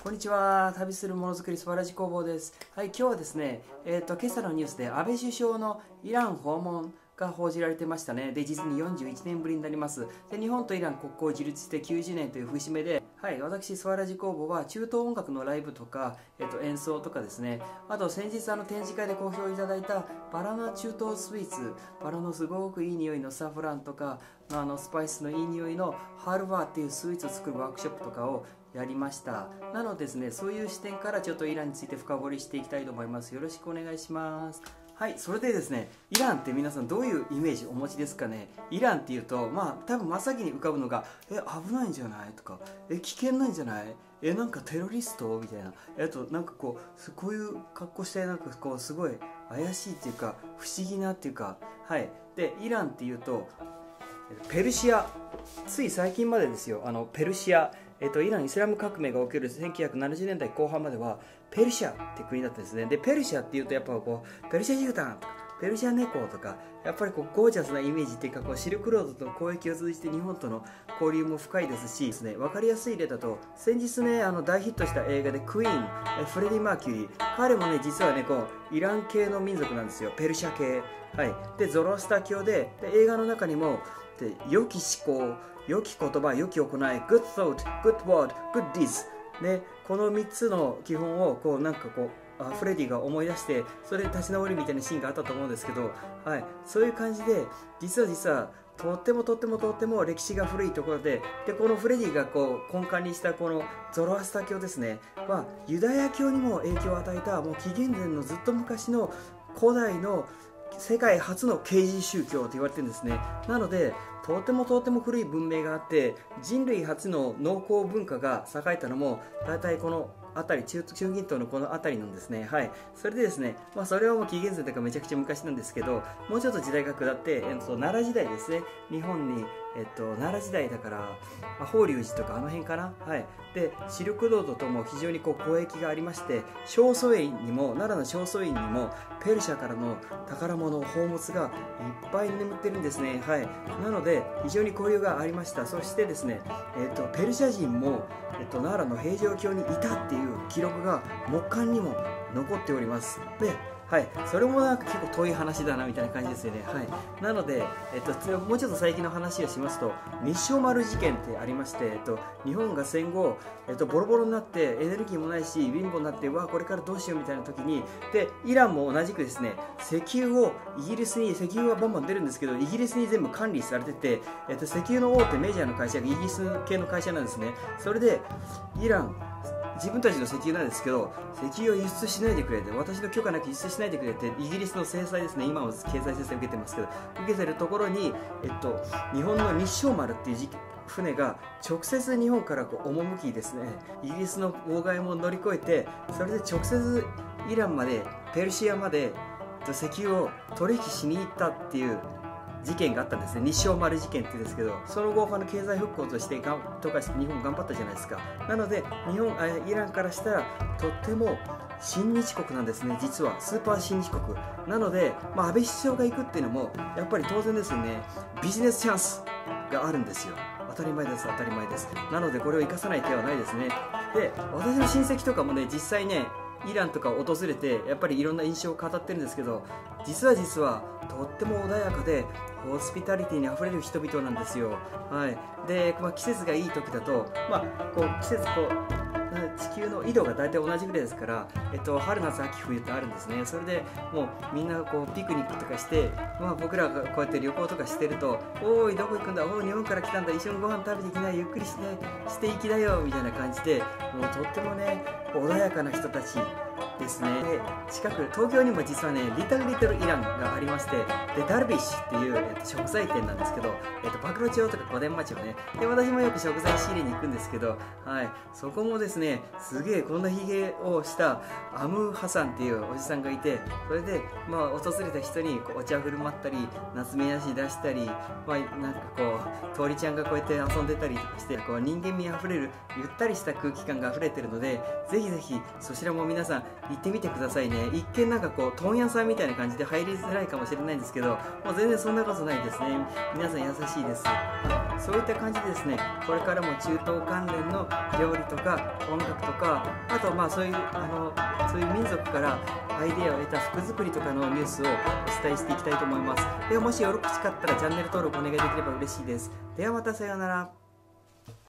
こんにちは。旅するものづくり素晴らしい工房です。はい今日はですねえっ、ー、と今朝のニュースで安倍首相のイラン訪問が報じられてましたね。で実に41年ぶりになります。で日本とイラン国交を樹立して90年という節目ではい私スワラジ工房は中東音楽のライブとか、えっと、演奏とかですね。あと先日あの展示会で好評いただいたバラの中東スイーツ。バラのすごくいい匂いのサフランとかあのスパイスのいい匂いのハルバーっていうスイーツを作るワークショップとかをやりました。なのでですねそういう視点からちょっとイランについて深掘りしていきたいと思います。よろしくお願いします。はいそれでですねイランって皆さんどういうイメージお持ちですかね？イランっていうとまあ多分真っ先に浮かぶのがえ危ないんじゃない？とかえ危険なんじゃないえなんかテロリスト？みたいな。えっとなんかこうこういう格好してなんかこうすごい怪しいっていうか不思議なっていうか。はい。でイランっていうとペルシア。つい最近までですよ。あのペルシア。えっと、イラン・イスラム革命が起きる1970年代後半まではペルシャって国だったんですね。でペルシャっていうとやっぱこうペルシャ絨毯とかペルシャ猫とかやっぱりこうゴージャスなイメージっていうかこうシルクロードとの交易を通じて日本との交流も深いですしですね分かりやすい例だと先日ねあの大ヒットした映画でクイーンフレディ・マーキュリー。彼もね実はねこうイラン系の民族なんですよ。ペルシャ系。はい。でゾロスタ教でで映画の中にもで良き思考良き言葉、良き行い、good thought, good word, good deeds。ね、この3つの基本をこうなんかこうフレディが思い出してそれで立ち直りみたいなシーンがあったと思うんですけど、はい、そういう感じで実は実はとってもとってもとっても歴史が古いところででこのフレディがこう根幹にしたこのゾロアスタ教ですね。はユダヤ教にも影響を与えたもう紀元前のずっと昔の古代の世界初の刑事宗教と言われてるんですね。なのでとてもとても古い文明があって人類初の農耕文化が栄えたのも大体この辺り中中近東のこの辺りなんですね。はい。それでですねまあそれはもう紀元前とかめちゃくちゃ昔なんですけどもうちょっと時代が下って、えっと、奈良時代ですね。日本にえっと、奈良時代だから、法隆寺とかあの辺かな、はい、でシルクロードとも非常にこう交易がありまして正倉院にも奈良の正倉院にもペルシャからの宝物宝物がいっぱい眠ってるんですね、はい、なので非常に交流がありました。そしてですね、えっと、ペルシャ人も、えっと、奈良の平城京にいたっていう記録が木簡にも残っております。ではい、それもなんか結構遠い話だなみたいな感じですよね。はい、なので、えっと、もうちょっと最近の話をしますと、日照丸事件ってありまして、えっと、日本が戦後、えっと、ボロボロになってエネルギーもないし、貧乏になって、わこれからどうしようみたいな時に、で、イランも同じくですね、石油をイギリスに、石油はバンバン出るんですけど、イギリスに全部管理されてて、えっと、石油の大手メジャーの会社がイギリス系の会社なんですね。それで、イラン、自分たちの石油なんですけど石油を輸出しないでくれて私の許可なく輸出しないでくれてイギリスの制裁ですね今も経済制裁受けてますけど受けてるところに、えっと、日本の日照丸っていう船が直接日本からこう赴きですね。イギリスの妨害も乗り越えてそれで直接イランまでペルシアまで石油を取引しに行ったっていう事件があったんですね。日照丸事件って言うんですけどその後あの経済復興としてがんとかして日本頑張ったじゃないですか。なので日本イランからしたらとっても親日国なんですね。実はスーパー親日国。なので、まあ、安倍首相が行くっていうのもやっぱり当然ですね。ビジネスチャンスがあるんですよ。当たり前です当たり前です。なのでこれを生かさない手はないですね。で私の親戚とかもね実際ねイランとか訪れてやっぱりいろんな印象を語ってるんですけど実は実はとっても穏やかでホスピタリティにあふれる人々なんですよ、はい。でまあ、季節がいい時だと、まあ、こう季節こう地球の緯度が大体同じぐらいですから、えっと、春夏秋冬ってあるんですね。それでもうみんなこうピクニックとかして、まあ、僕らがこうやって旅行とかしてると「おいどこ行くんだ？おい日本から来たんだ。一緒にご飯食べていきないゆっくりして,、していきだよ」みたいな感じでもうとってもね穏やかな人たち。ですね。で近く東京にも実はねリトルリトルイランがありましてでダルビッシュっていう、えっと、食材店なんですけど、えっと、暴露町とか小伝町ねで私もよく食材仕入れに行くんですけど、はい、そこもですねすげえこんなひげをしたアムハサンっていうおじさんがいてそれで、まあ、訪れた人にお茶振る舞ったり夏目やし出したり、まあ、なんかこう通りちゃんがこうやって遊んでたりとかしてこう人間味あふれるゆったりした空気感があふれてるのでぜひぜひそちらも皆さん行ってみてくださいね。一見なんかこう問屋さんみたいな感じで入りづらいかもしれないんですけどもう全然そんなことないですね。皆さん優しいです。そういった感じでですねこれからも中東関連の料理とか音楽とかあとまあそういうあのそういう民族からアイデアを得た服作りとかのニュースをお伝えしていきたいと思います。ではもしよろしかったらチャンネル登録お願いできれば嬉しいです。ではまたさようなら。